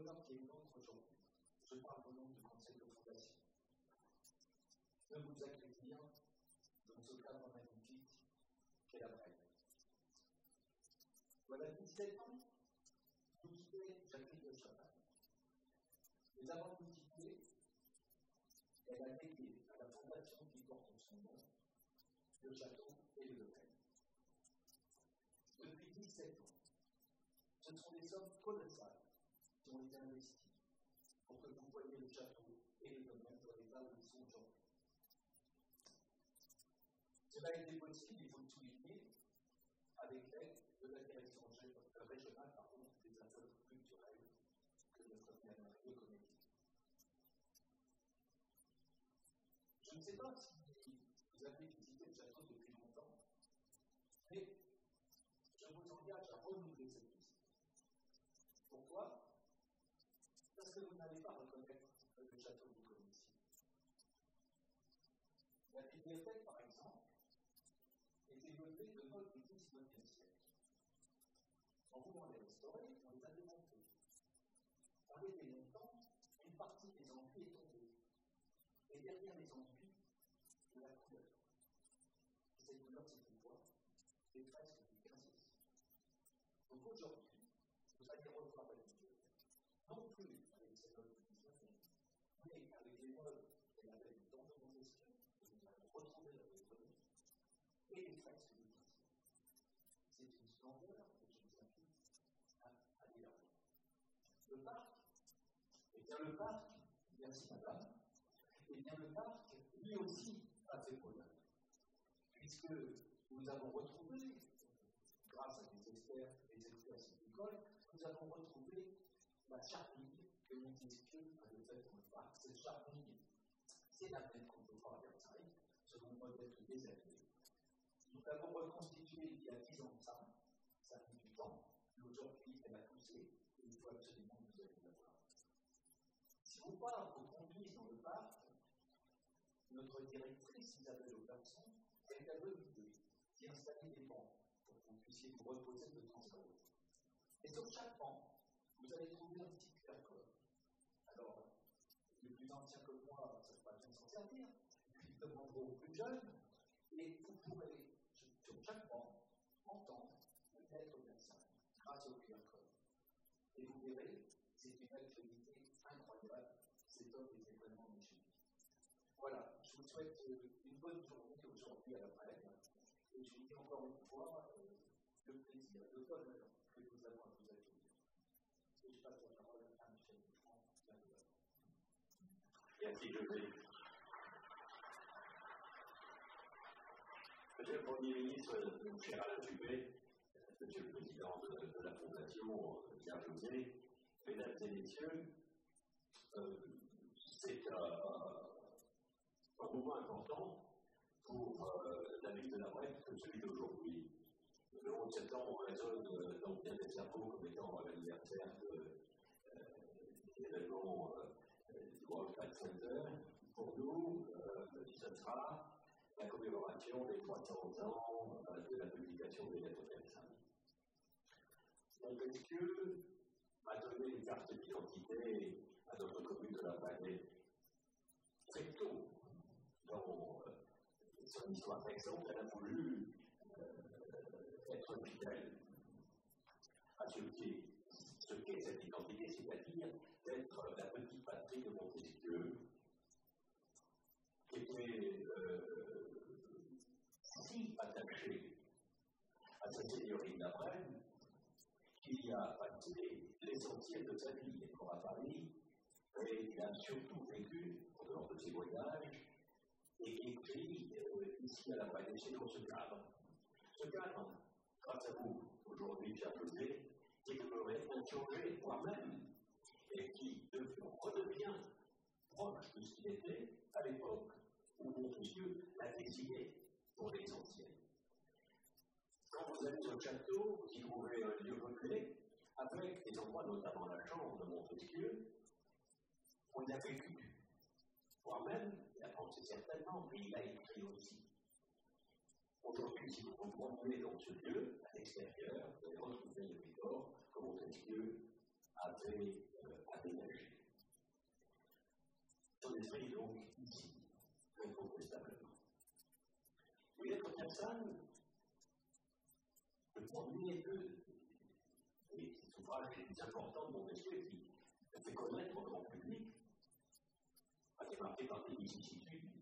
bonheur qui est nôtre aujourd'hui. Je parle au nom du Conseil de fondation. De vous accueillir dans ce cadre magnifique qu'est la Brève. Voilà 17 ans, quittez Jacqueline de avant de vous quitter, elle a dédié à la fondation qui porte son nom le château et le domaine. Depuis 17 ans, ce sont des sommes colossales ont été investies pour que vous voyez le château et le domaine dans l'état où ils sont aujourd'hui. Cela a été possible, il faut le souligner, avec l'aide de la direction régionale des affaires culturelles que notre bien marié connaît. Je ne sais pas si vous avez visité le château depuis longtemps, mais je vous engage à renouveler cette visite. Pourquoi Parce que vous n'allez pas reconnaître le château que vous connaissez. Bibliothèque, par exemple, était meublée de modes du XIXe siècle. En voulant les restaurer, on les a démontés. Avec les montants, une partie des enduits est tombée. Et derrière les enduits, de la couleur. Et cette couleur, c'était quoi Des fresques du XVe siècle. Donc aujourd'hui, vous allez revoir la. Non plus avec ces modes du XIXe mais avec les modes qu'elle avait dans le Montesquieu, que nous allons retrouver dans les données, et les XVe C'est une splendeur que je vous invite à aller voir. Le parc, et bien le parc, merci madame, et bien le parc, lui aussi, a fait bonheur. Puisque nous avons retrouvé, grâce à des experts, des experts scientifiques, nous avons retrouvé la charmille que avait faite dans le parc. Cette charmille, c'est la même qu'on peut voir à Versailles, selon le modèle des années. Reconstituée il y a 10 ans de ça, ça a mis du temps, mais aujourd'hui elle a poussé, et il faut absolument que vous allez la voir. Si vos parts vous conduisent dans le parc, notre directrice Isabelle Auberson a une bonne idée qui installer des bancs pour que vous puissiez vous reposer de temps à autre. Et sur chaque banc, vous allez trouver un petit QR. Alors, les plus anciens que moi, ça ne va pas bien s'en servir. Ils demanderont aux plus jeunes, et vous pourrez, sur chaque banc, entendre la lettre Versailles grâce au QR code. Verrez, c'est une actualité incroyable. C'est top des événements méchants. Voilà, je vous souhaite une bonne journée aujourd'hui à la brève. Et je vous dis encore une fois euh, le plaisir, le bonheur que nous avons à vous accueillir. Et je passe la parole à Michel Bouffant. Merci, José. Monsieur le Premier ministre, mon cher Alain Juppé, Monsieur le Président de, de la Fondation, Pierre José, Mesdames et Messieurs, euh, c'est un, moment important pour euh, la ville de la Brève que celui d'aujourd'hui. Le 11 septembre, on raisonne euh, dans bien des cerveaux comme étant l'anniversaire de euh, l'événement du World Trade Center. Pour nous, ce sera la commémoration des 300 ans de la publication des lettres Versailles. Montesquieu a donné une carte d'identité à notre commune de la Brève très tôt dans son histoire récente, elle a voulu euh, être fidèle à ce qu'est ce qu cette identité, c'est-à-dire d'être la petite patrie de Montesquieu, qui était euh, si attachée à sa seigneurie Brenne, qu'il a passé l'essentiel de sa vie étant à Paris, et il a surtout vécu, en dehors de ses voyages, et écrit euh, ici à la Brenne dans ce cadre. Ce cadre, grâce à vous, aujourd'hui, Pierre José, qui demeurait insurgé moi-même et qui redevient proche de ce qu'il était à l'époque où Montesquieu l'a décidé pour l'essentiel. Quand vous allez au château, vous y trouverez un lieu reculé, avec des endroits, notamment la chambre de Montesquieu, on a vécu. Moi-même, il a pensé certainement, mais il a écrit aussi. Aujourd'hui, si vous vous promenez dans ce lieu, à l'extérieur, vous allez retrouver le décor que Montesquieu avait euh, aménagé. Son esprit est donc ici, incontestablement. Être personne, le premier des ouvrages les plus importants de Montesquieu qui fait connaître au grand public, a été marqué par des vicissitudes.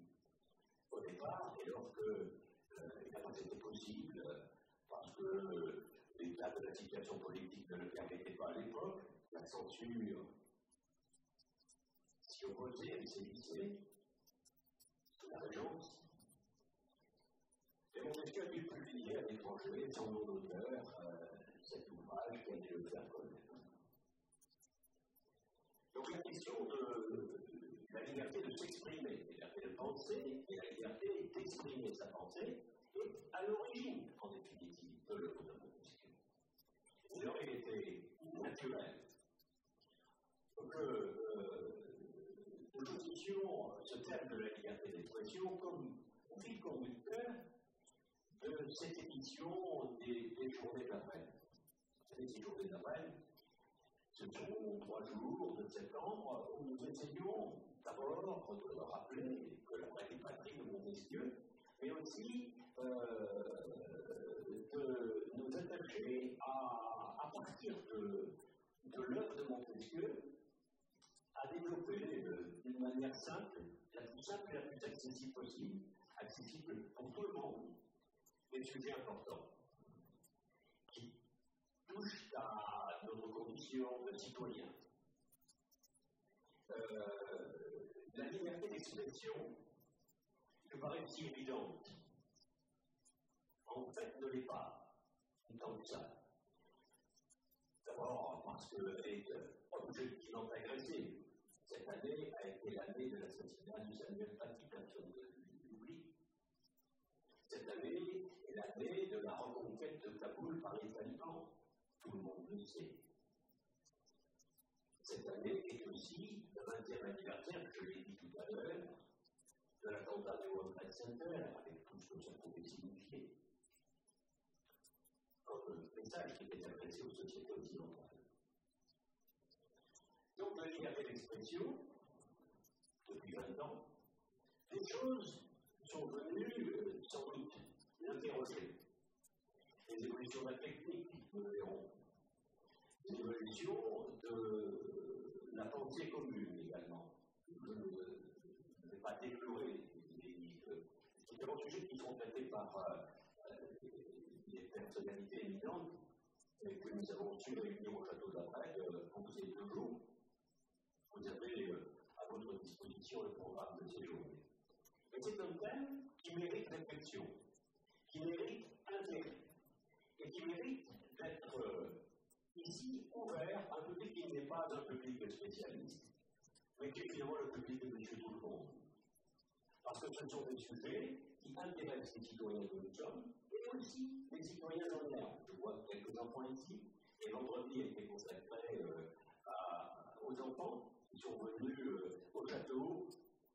Au départ, et lorsque euh, il n'a pas été possible, parce que l'état de la situation politique ne le permettait pas à l'époque, la censure. S'y opposait, elle s'est sous la régence. Et Montesquieu a dû publier à l'étranger son nom d'auteur, Donc la question de la liberté de s'exprimer, la liberté de penser et la liberté d'exprimer sa pensée est à l'origine, en définitive, de l'œuvre de Montesquieu. Il était naturel que nous choisissions ce terme de la liberté d'expression comme fil conducteur de cette édition des, des journées de reine. Ces journées de reine, ce sont trois jours de septembre où nous essayons d'abord de rappeler que la vraie patrie de Montesquieu, mais aussi euh, de nous attacher à, à partir de, de l'œuvre de Montesquieu à développer euh, d'une manière simple, la plus simple et la plus accessible possible, accessible pour tout le monde, des sujets importants à notre condition de citoyen. Euh, la liberté d'expression me paraît si évidente. En fait, ne l'est pas tant que ça. D'abord parce qu'elle est objectivement agressée. Cette année a été l'année de l'assassinat de Samuel Paty, personne ne l'oublie. Cette année est l'année de la reconquête de Kaboul par les talibans. Tout le monde le sait. Cette année est aussi le 20e anniversaire, je l'ai dit tout à l'heure, de l'attentat du World Trade Center, avec tout ce que ça pouvait signifier. Comme message qui était adressé aux sociétés occidentales. Donc, la liberté d'expression, depuis 20 ans, les choses sont venues, euh, sans doute, l'interroger. Les évolutions de la technique, nous le verrons. L'évolution de la pensée commune également. Je ne vais pas déplorer les différents sujets qui sont traités par euh, les personnalités éminentes et que nous avons su réunir au château d'après composé de deux jours. Vous avez euh, à votre disposition le programme de ces journées. Mais c'est un thème qui mérite réflexion, qui mérite intérêt et qui mérite d'être euh, ici ouvert à un public qui n'est pas un public spécialiste, mais qui est finalement le public de monsieur tout le monde. Parce que ce sont des sujets qui intéressent les citoyens que nous et aussi les citoyens en herbe. Je vois quelques enfants ici, et vendredi été consacré euh, aux enfants qui sont venus euh, au château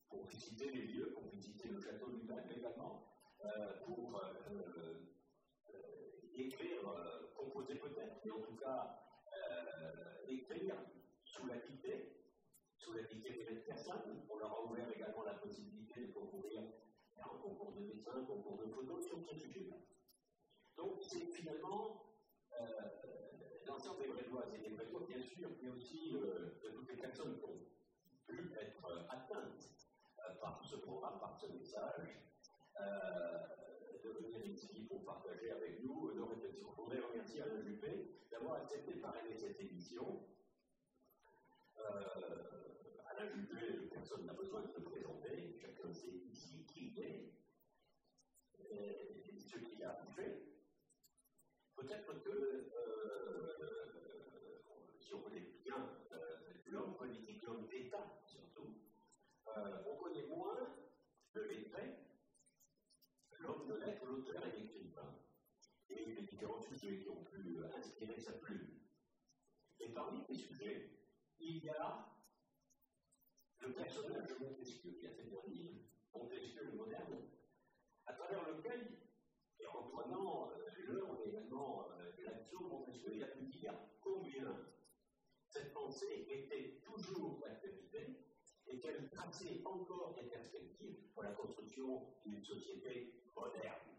pour visiter les lieux, pour visiter le château du Bac également, euh, pour écrire, composer peut-être, mais en tout cas écrire sous la dictée, sous la dictée des personnes. On leur a ouvert également la possibilité de concourir à un concours de dessin, un concours de photos sur ce sujet-là. Donc c'est finalement euh, l'ensemble des Brédoises et des bien sûr, mais aussi euh, de toutes les personnes qui ont pu être euh, atteintes par ce programme, par ce message, de venir ici pour partager avec nous nos réflexions. Je voudrais remercier Alain Juppé d'avoir accepté de parrainer cette émission. Euh, Alain Juppé, personne n'a besoin de se présenter, chacun sait ici qui il est et ce qu'il a fait. Peut-être que, euh, si on connaît bien euh, l'homme politique, l'homme d'État surtout, euh, on connaît moins le lettré, l'homme de lettres, l'auteur et l'écrivain, et les différents sujets qui ont pu inspirer sa plume. Et parmi ces sujets, il y a le personnage de Montesquieu qui a fait un livre, Montesquieu le moderne, à travers lequel Et en le, on est également là-dessus, Montesquieu, il a pu dire combien cette pensée était toujours d'actualité et qu'elle traçait encore des perspectives pour la construction d'une société moderne,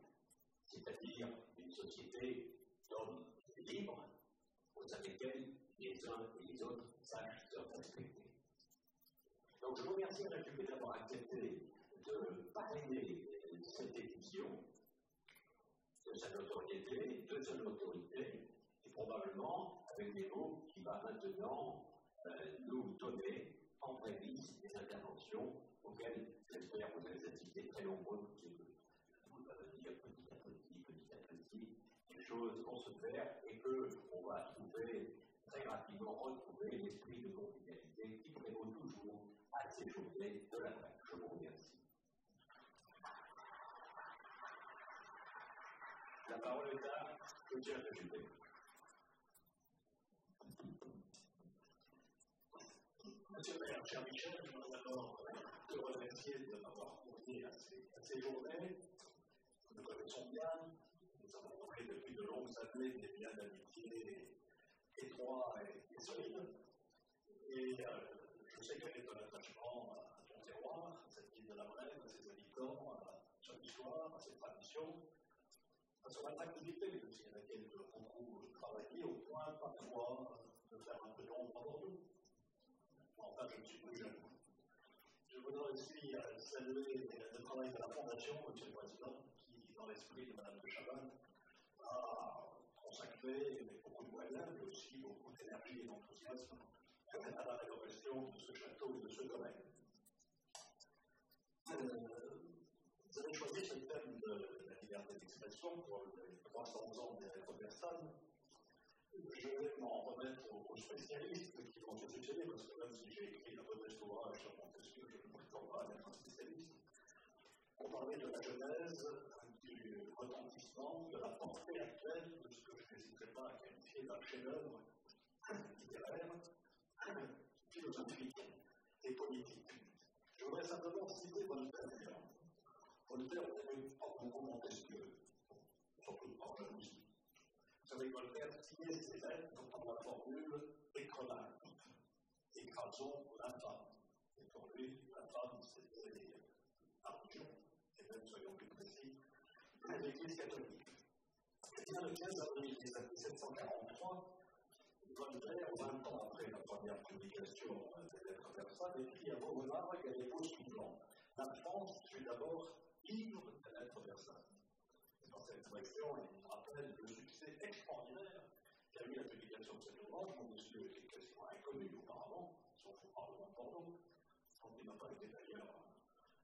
c'est-à-dire une société d'hommes libres, au sein desquels les uns et les autres sachent se respecter. Donc je remercie la d'avoir accepté de parrainer cette édition de sa notoriété, de son autorité, et probablement avec des mots qui va maintenant euh, nous donner en prémisse des interventions auxquelles j'espère vous allez assister très nombreux, allez dire petit à petit, petit à petit, les choses vont se faire et qu'on va trouver très rapidement retrouver l'esprit de convivialité qui prévaut toujours à ces journées de la fête. Je vous remercie. La parole est à Claudia de Juppé. Monsieur le maire, cher Michel, je voudrais d'abord te remercier de m'avoir convié à ces, à ces journées. Nous nous connaissons bien, nous avons noué depuis de longues années des liens d'amitié étroits et, solides. Et euh, je sais quel est ton attachement à ton terroir, à cette ville de la Brenne, à ses habitants, à son histoire, à ses traditions à son attractivité aussi, à laquelle je beaucoup travaillé au point parfois de faire un peu d'ombre pour nous. Enfin, je ne suis plus jeune. Je voudrais aussi euh, saluer le travail de la Fondation, M. le Président, l'esprit de Mme de Chavannes, a consacré beaucoup de moyens, mais aussi beaucoup d'énergie et d'enthousiasme à la rénovation de ce château et de ce domaine. Euh, vous avez choisi ce thème de liberté d'expression pour les 300 ans des personnes. Je vais m'en remettre aux, spécialistes qui vont se succéder, parce que même si j'ai écrit un modeste ouvrage sur Montesquieu, je ne prétends pas être un spécialiste. Pour parler de la genèse, de la portée actuelle de ce que je n'hésiterai pas à qualifier d'un chef-d'œuvre littéraire, philosophique et politique. Je voudrais simplement citer Voltaire Voltaire pas beaucoup Montesquieu, surtout par jalousie. Vous savez, Voltaire signait ses lettres par la formule écrelante, écrasons l'infâme. Et pour lui, l'infâme, c'était la religion, et même, soyons plus précis, l'Église catholique. Et bien, le 15 avril 1743, Voltaire, 20 ans après la première publication des lettres Versailles, écrit à Vauvenargues les mots suivants. La France fut d'abord livre de la lettre Versailles. Et dans cette direction, il rappelle le succès extraordinaire qu'a eu la publication de cet ouvrage. Montesquieu était quasiment inconnu auparavant, sauf au Parlement de Bordeaux, n'a pas été d'ailleurs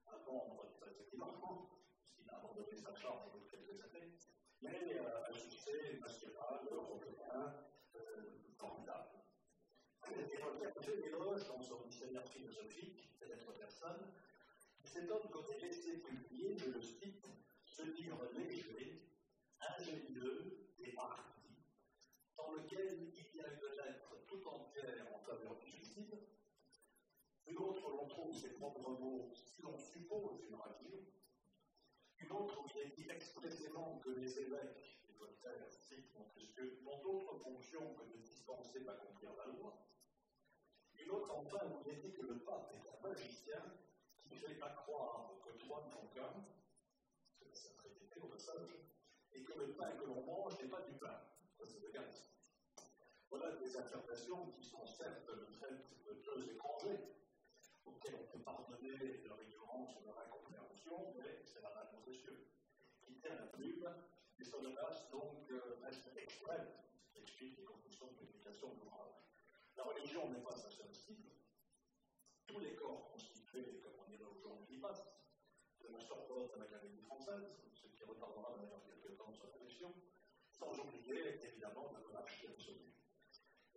un membre équivalent, puisqu'il a abandonné sa bout de quelques années, mais un succès national, européen, formidable. Et Voltaire fait l'éloge dans son dictionnaire philosophique, lettres Versailles, cet homme doit laisser publier, je le cite, ce livre léger, ingénieux et hardi, dans lequel il y a une lettre tout entière en faveur du suicide, une autre l'on trouve ses propres mots, si l'on suppose une radio, une autre où il est dit expressément que les évêques, et Voltaire cite Montesquieu, n'ont d'autre fonction que de dispenser d'accomplir la loi, une autre enfin il est dit que le pape est un magicien ne fait croire que trois ne qu'un, c'est la sacralité au passage, et que le pain que l'on mange n'est pas du pain. Voilà des affirmations qui sont certes le fait de deux étrangers, auxquels on peut pardonner leur ignorance ou leur incompréhension, mais c'est la main de Dieu qui tient la plume, son audace donc euh, reste extrême, ce qui explique les conditions de publication de l'ouvrage. La religion n'est pas un seul style, tous les corps constitués, comme on dirait aujourd'hui, passent de la Sorbonne à l'Académie française, ce qui retardera d'ailleurs quelques temps sur la question, sans oublier évidemment la monarchie absolue.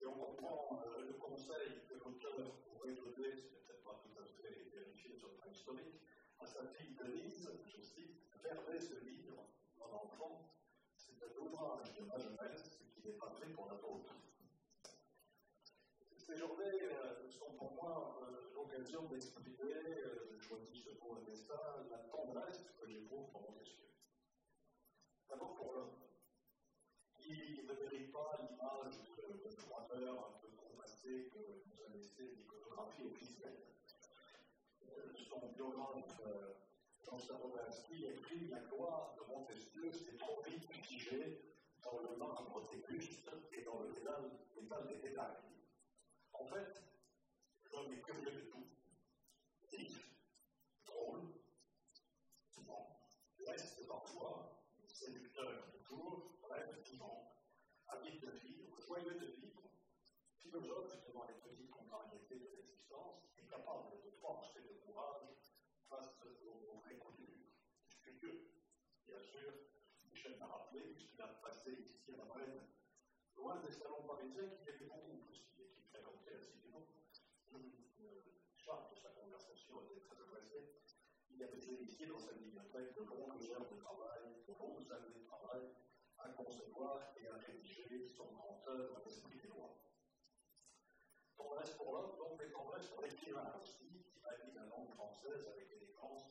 Et on comprend euh, le conseil que l'auteur pourrait donner, ce n'est peut-être pas tout à fait vérifié sur le plan historique, à sa fille Denise, je cite, Fermez ce livre, mon enfant, c'est un ouvrage de ma jeunesse qui n'est pas fait pour la vôtre. Ces journées euh, sont pour moi euh, l'occasion d'exprimer, euh, je choisis ce mot à destin, la tendresse que j'éprouve pour Montesquieu. D'abord pour l'homme, qui ne mérite pas l'image un peu compassé que nous a laissé l'iconographie officielle. Son biographe Jean Starovinski écrit La gloire de Montesquieu s'est trop vite figée dans le marbre des bustes et dans le métal des détails. En fait, l'homme est curieux de tout. Vif, drôle, souvent, reste parfois, séducteur toujours, bref, vivant, habile de vivre, joyeux de vivre, devant les petites contrariétés de l'existence et capable de force et de courage face aux vraies coutures. Studieux, bien sûr, Michel m'a rappelé, puisqu'il a passé ici à la Brenne, loin des salons parisiens qui étaient beaucoup aussi et qui fréquentaient assidûment. Charles de sa conversation était très agressée. Il avait ici dans sa bibliothèque de longues heures de travail, de longues années de travail, à concevoir et à rédiger son grand œuvre l'esprit des lois. Tendresse pour l'homme, donc, mais tendresse pour l'écrivain aussi, qui la langue française avec élégance,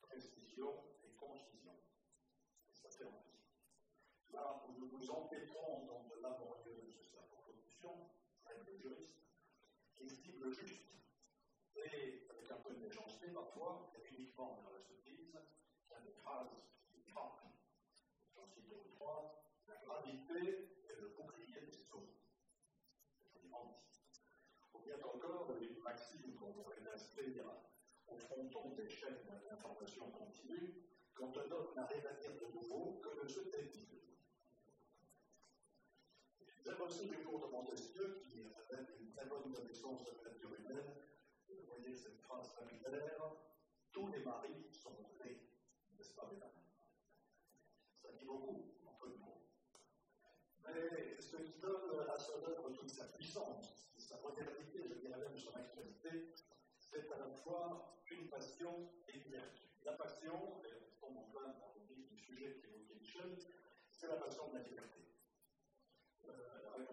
précision et concision. Et ça fait envie. Là nous nous empêtrons dans de laborieuse circonlocution, règle juriste, qui estime le juste, et avec un peu de méchanceté parfois, et uniquement dans la sottise, il y a des phrases qui frappent. J'en. La gravité est le bouclier des sourds. Ou bien encore une maxime qu'on pourrait inscrire au fronton des chaînes d'information continue, qu'on ne donne à rien à dire de nouveau que de ce débit. J'aime aussi le cours de Montesquieu qui avait une très bonne connaissance de la nature humaine. Vous voyez cette phrase familière tous les maris sont nés, n'est-ce pas, mesdames? Ça dit beaucoup, en peu de mots. Mais ce qui donne à son œuvre toute sa puissance, sa modernité, je dirais même son actualité, c'est à la fois une passion et une vertu. La passion, et on tombe en plein dans le vif du sujet qu'évoquait Michel, c'est la passion de la liberté.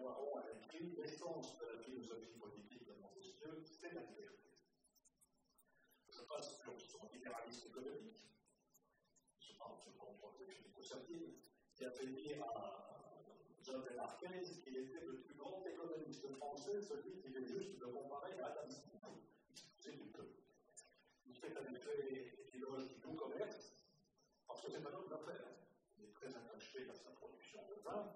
Aron a écrit L'essence de la philosophie politique de Montesquieu, c'est la liberté. Je passe sur son libéralisme économique, je parle sur le contrôle de Philippe Sartine, qui a dire à John Desmarquez qu'il était le plus grand économiste français, celui qui est juste de comparer à Smith. C'est du peu. Il fait un effet du bon commerce, parce que c'est un homme d'affaires. Il est très attaché à sa production de vin,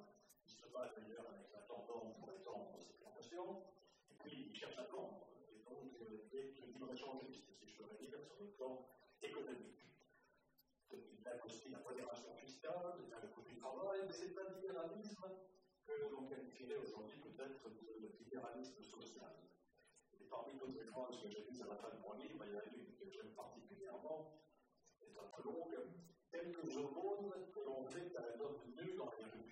il se bat d'ailleurs avec la tendance pour étendre ses plantations, et puis il cherche à vendre. Et donc, il est une libre-échangiste, si je peux dire, sur le plan économique. Il a aussi la modération fiscale, le coût du travail, mais c'est un libéralisme que l'on qualifierait aujourd'hui peut-être de libéralisme social. Et parmi les phrases que j'ai lues à la fin de mon livre, il y en a une que j'aime particulièrement, c'est un peu longue, quelques aumônes que l'on fait à un homme nu dans les rues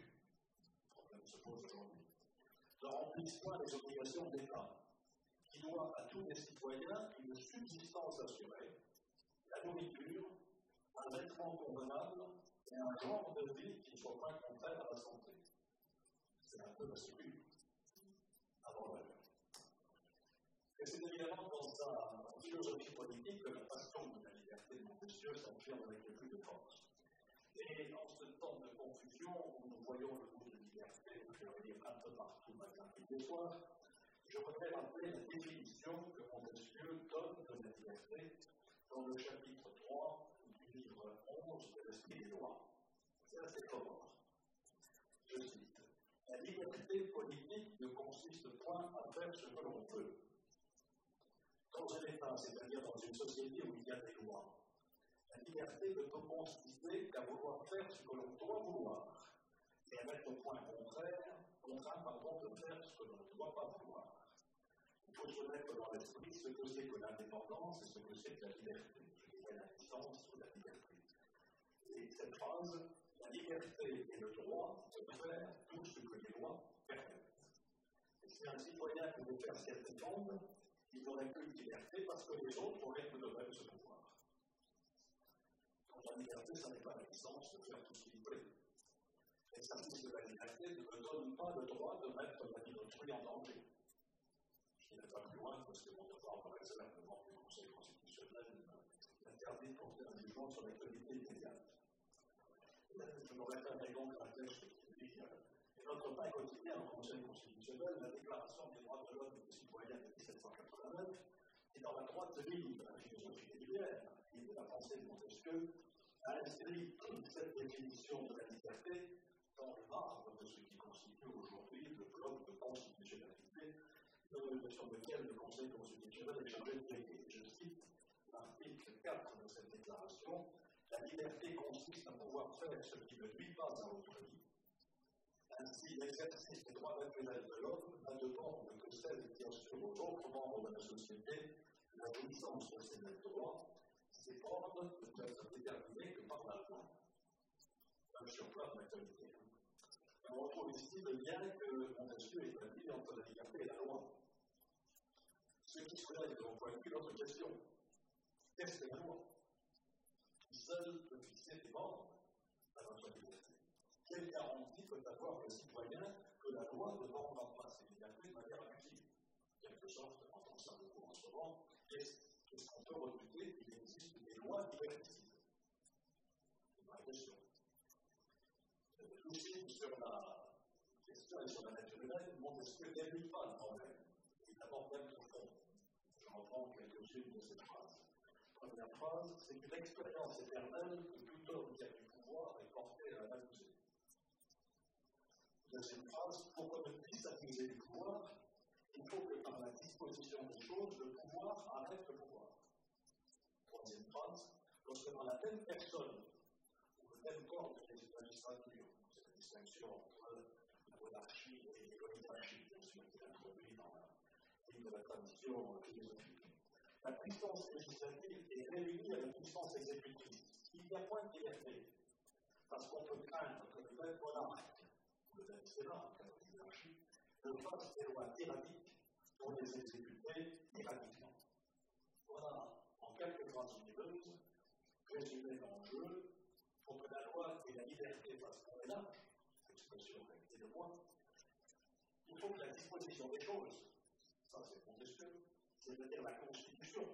se pose aujourd'hui. Ne remplissent pas les obligations d'État, qui doit à tous les citoyens une subsistance assurée, la nourriture, un vêtement convenable et un genre de vie qui ne soit pas contraire à la santé. C'est un peu la sécu avant l'heure. Et c'est évidemment dans sa philosophie politique que la passion de la liberté de Montesquieu s'affirme avec le plus de force. Et en ce temps de confusion où nous voyons le mot de liberté fleurir un peu partout matin et soir, je voudrais rappeler la définition que Montesquieu donne de la liberté dans le chapitre 3 du livre 11 de des lois. C'est assez fort. Je cite La liberté politique ne consiste point à faire ce que l'on veut. Dans un État, c'est-à-dire dans une société où il y a des lois, la liberté ne peut consister qu'à vouloir faire ce que l'on doit vouloir et à mettre au point contraire, contraint pardon, de faire ce que l'on ne doit pas vouloir. Il faut se mettre dans l'esprit ce que c'est que l'indépendance et ce que c'est que la liberté. Je dirais la distance ou la liberté. La liberté et le droit de faire tout ce que les lois permettent. Et si un citoyen pouvait faire ce qu'elle défende, il n'aurait plus de liberté parce que les autres auraient tout de même ce pouvoir. La liberté, ça n'est pas la licence de faire tout ce qu'il plaît. L'exercice de la liberté ne me donne pas le droit de mettre la vie d'autrui en danger. Je n'irai pas plus loin parce que mon devoir me réserve devant le Conseil constitutionnel interdit de porter un jugement sur l'actualité immédiate. Je me référerai donc à la texte qui et notre pain quotidien au Conseil constitutionnel, la Déclaration des droits de l'homme et des citoyens de 1789, est dans la droite ligne de la philosophie régulière et de la pensée de Montesquieu, a inscrit cette définition de la liberté dans le marbre de ce qui constitue aujourd'hui le bloc de constitutionnalité sur lequel le Conseil constitutionnel est chargé de veiller. Je cite l'article 4 de cette déclaration La liberté consiste à pouvoir faire ce qui ne nuit pas à autrui. Ainsi, l'exercice des droits naturels de l'homme n'a de que celle qui assure aux autres membres de la société la jouissance de ces mêmes droits ces formes ne peuvent être déterminées que par la loi. Un surplus d'actualité. On retrouve ici le lien que Montesquieu établit entre la liberté et la loi. Ce qui soulève de mon point de vue l'autre question. Qu'est-ce que la loi? Seul fixer des bornes à notre liberté Quelle garantie peut avoir le citoyen que la loi ne rendra pas ses libertés de manière abusive Quelque sorte, en tant que ça en ce moment, qu'est-ce qu'on peut refuser qu'il existe des lois liberticides C'est ma question. Aussi, sur la question et sur la nature humaine, Montesquieu n'élit pas le problème. Il aborde même au fond. Je reprends quelques-unes de ces phrases. Première phrase, c'est une expérience éternelle que tout homme qui a du pouvoir est porté à l'abuser. Deuxième phrase, pour qu'on ne puisse abuser du pouvoir, il faut que par la disposition des choses, le pouvoir arrête le pouvoir. Troisième phrase, lorsque dans la même personne, ou le même corps la magistrature, c'est la distinction entre la monarchie et l'oligarchie, bien sûr, qui est introduite dans la ligne de la tradition philosophique. La puissance législative est réunie à la puissance exécutive. Il n'y a point de liberté, parce qu'on peut craindre que le même monarque, le même sénat, comme l'oligarchie, ne fasse des lois tyranniques pour les exécuter irradiquement. Voilà, en quelques phrases lumineuses, résumé l'enjeu pour que la loi et la liberté fassent mon ménage, expression réalité de moi, il faut que la disposition des choses, ça c'est Montesquieu, c'est-à-dire la constitution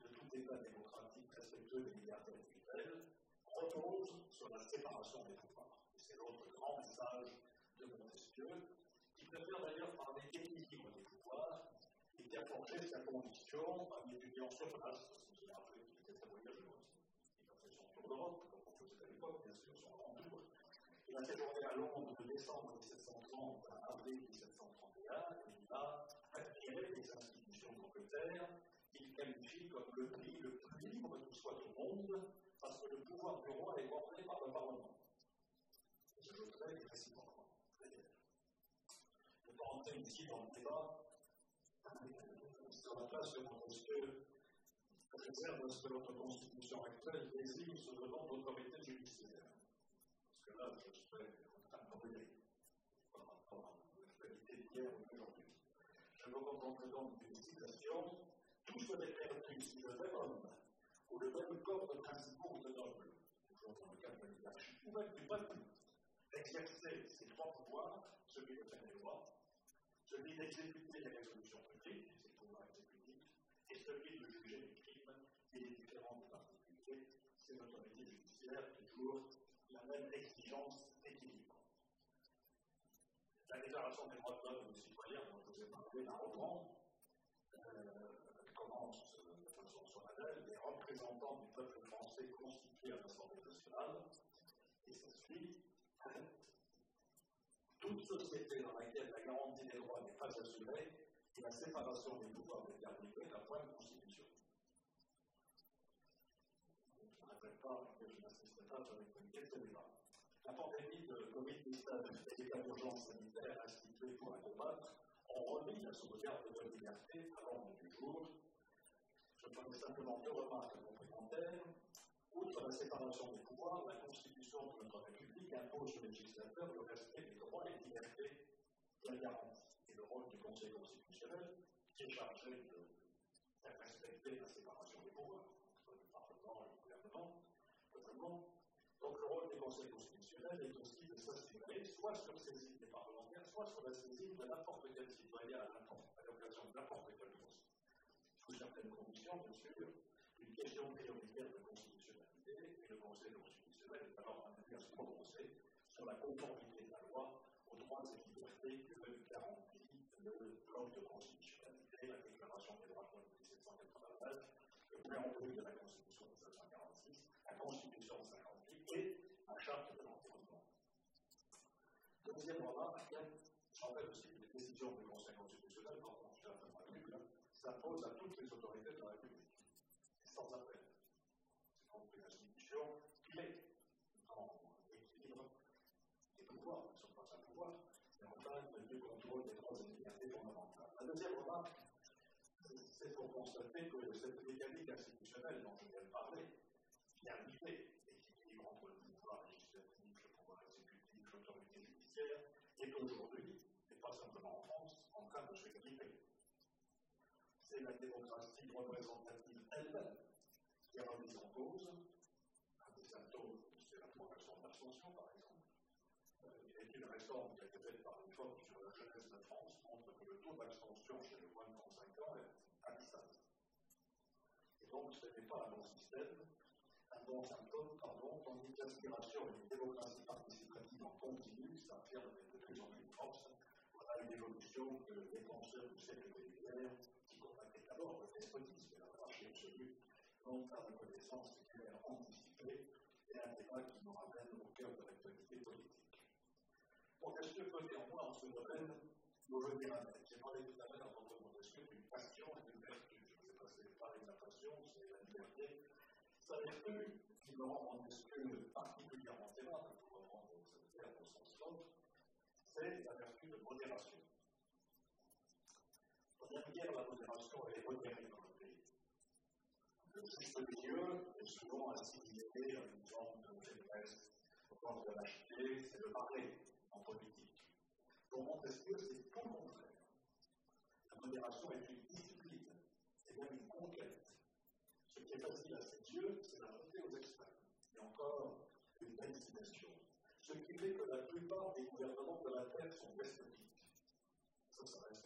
de tout État démocratique respectueux des libertés individuelles, repose sur la séparation des pouvoirs. C'est l'autre grand message de Montesquieu, qui préfère d'ailleurs parler d'équilibre des pouvoirs et qui a forgé sa conviction en étudiant sur place, parce j'ai rappelé qu'il était très voyageur. Il a fait son tour d'Europe, comme on faisait à l'époque, bien sûr, son grand tour. Il a séjourné à Londres de décembre 1730 à avril 1731 et il a admiré les institutions d'Angleterre qu'il qualifie comme le pays le plus libre qui soit au monde, parce que le pouvoir du roi est porté par le Parlement. Je J'ajouterai réciproquement rentrer ici dans le débat place de Montesquieu réserve à ce que notre constitution actuelle désigne ce nom d'autorité judiciaire. Parce que là, je serais en train de brûler par rapport à l'actualité d'hier ou d'aujourd'hui. Contenterai donc d'une citation Tout serait perdu si le même homme ou le même corps principaux de nobles, toujours dans le cadre de l'hierarchie, même du peuple, exercer ces trois pouvoirs, celui de faire des lois, celui d'exécuter les résolutions publiques, c'est le pouvoir exécutif, et celui de juger les crimes et les différentes particularités, c'est l'autorité judiciaire, toujours la même exigence d'équilibre. La déclaration des droits de l'homme et des citoyens, la euh, commence de façon solennelle, les représentants du peuple français constitués à l'Assemblée nationale, et ça suit, toute société dans laquelle la garantie des droits n'est pas assurée et la séparation des pouvoirs déterminée d'un point de constitution. Je ne répète pas que je n'assisterai pas sur les quelques débats. La pandémie de Covid-19 et l'état d'urgence sanitaire institué pour la combattre ont remis la sauvegarde de la liberté à l'ordre du jour. Je ferai simplement deux remarques complémentaires. Outre la séparation des pouvoirs, la Constitution de notre République impose au législateur le respect des droits et libertés de la garantie. Et le rôle du Conseil constitutionnel, qui est chargé de faire respecter la séparation des pouvoirs entre le Parlement et le gouvernement, notamment. Donc le rôle du Conseil constitutionnel est aussi de s'assurer, soit sur saisine des soit sur la saisine de n'importe quel citoyen à l'occasion de n'importe quelle cause. Sous certaines conditions, bien sûr, une question prioritaire de constitutionnalité et le Conseil constitutionnel est alors amené à se prononcé sur la conformité de la loi aux droits et libertés que garantit le bloc de constitutionnalité, la Déclaration des droits de l'homme de 1789, le préambule de la Constitution de 1746, la Constitution de 58 et la Charte de l'environnement. Deuxième remarque, en fait aussi les décisions du Conseil constitutionnel, quand on fait un nul, s'imposent à toutes les autorités de la République, sans appel. C'est donc une institution clé dans l'équilibre des pouvoirs, ne sont pas un pouvoir, mais enfin le contrôle des droits et libertés fondamentales. La deuxième remarque, c'est pour constater que cette mécanique institutionnelle dont je viens de parler, qui a muté l'équilibre entre le pouvoir législatif, le pouvoir exécutif, l'autorité judiciaire, est aujourd'hui, et pas simplement en France, en train de se gripper. C'est la démocratie représentative elle-même qui a remis en cause un des symptômes, c'est la progression de l'abstention, par exemple. Euh, il y a une réforme qui a été faite par l'IFOP sur la jeunesse de France montre que le taux d'abstention chez le moins de 35 ans est abyssal. Et donc, ce n'est pas un bon système, un bon symptôme, pardon, tandis que l'aspiration à une démocratie participative en continu s'affirme de plus en plus forte. Voilà une évolution que les penseurs du siècle d'abord le despotisme et la monarchie absolue, ont à reconnaissance séculaire anticipée et un débat qui nous ramène au cœur de l'actualité politique. Montesquieu peut néanmoins, en ce domaine, nous revenir à tête. J'ai parlé tout à l'heure entre Montesquieu d'une passion et d'une vertu. Je vais passer par la passion, c'est la liberté. Sa vertu, qui me rend Montesquieu particulièrement aimable, pour reprendre cette terme au sens propre, c'est la vertu de modération. Bien la modération, est modérée dans le pays. Le juste milieu est souvent assimilé à une forme de faiblesse, une forme de lâcheté, c'est le parler en politique. Pour Montesquieu, c'est tout le contraire. La modération est une discipline, c'est même une conquête. Ce qui est facile à ses yeux, c'est la montée aux extrêmes. Et encore une belle citation. Ce qui fait que la plupart des gouvernements de la Terre sont despotiques. Ça, ça reste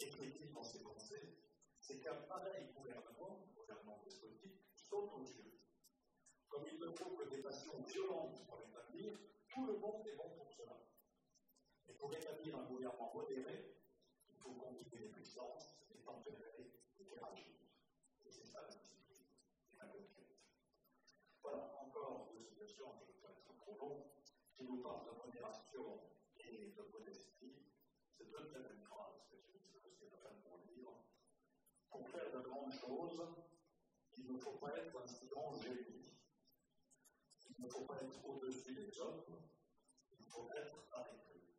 Écrit-il dans ses pensées, c'est qu'un pareil gouvernement, gouvernement despotique, saute aux yeux. Comme il ne faut que des passions violentes pour l'établir, tout le monde est bon pour cela. Et pour établir un gouvernement modéré, il faut combiner les puissances, les tempérer les. Et c'est ça la discipline la conquête. Voilà encore deux situations, je ne pas être trop long, qui nous parlent de modération et de modestie. C'est deux très belles phrases que c'est la fin de mon livre. Pour faire de grandes choses, il ne faut pas être un grand génie. Il ne faut pas être au-dessus des hommes, il faut être avec eux.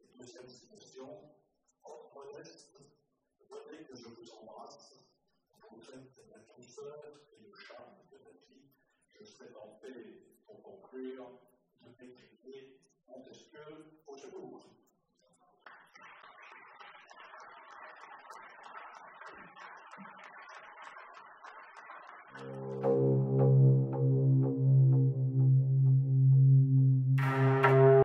Et deuxième citation, hors modeste, venez que je vous embrasse, vous faites la douceur et le charme de la vie. Je serai tenté, pour conclure, de décrier Montesquieu au secours.